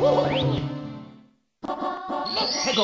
开个。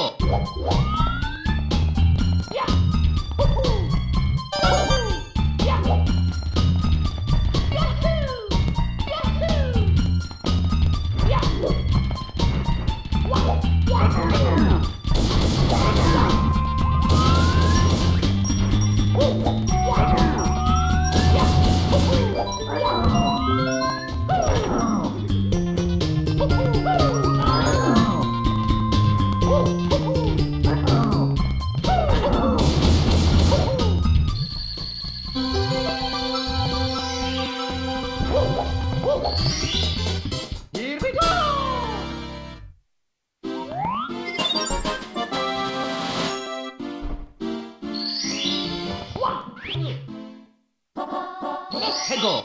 go.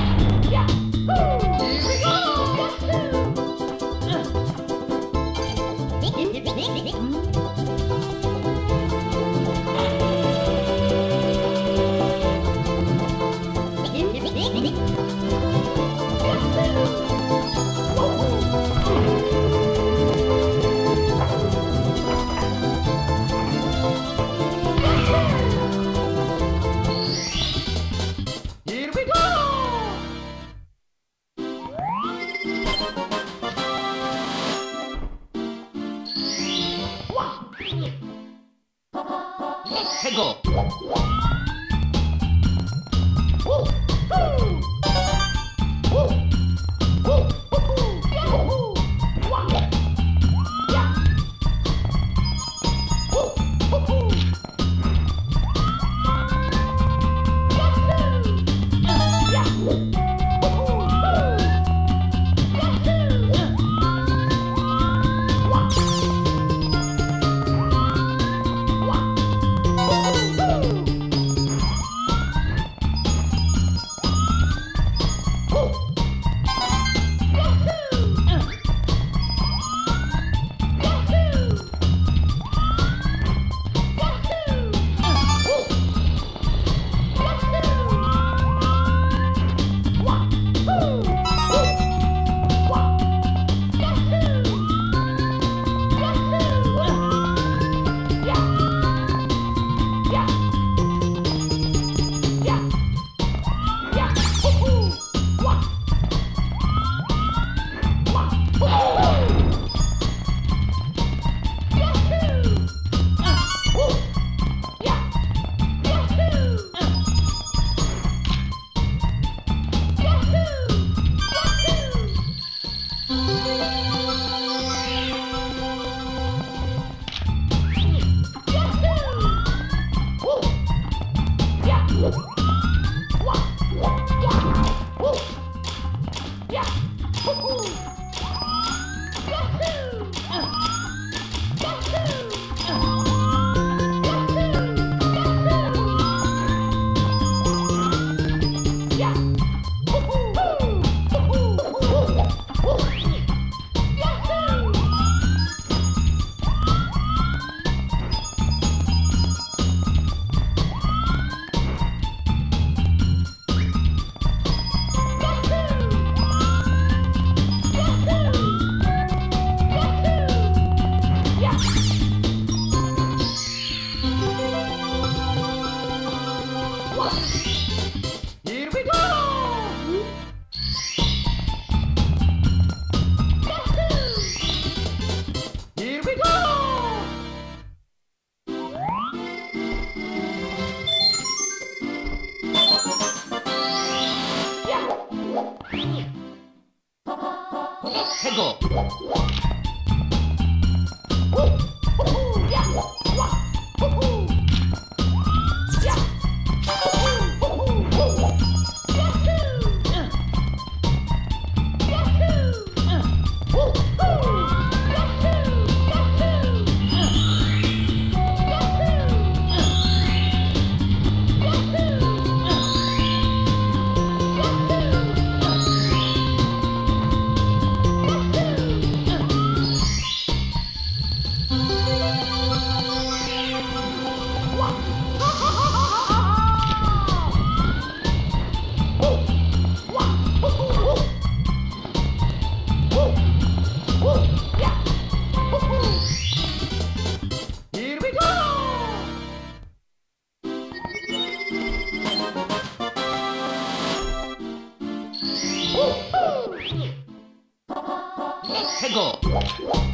해고 해고 Pickle.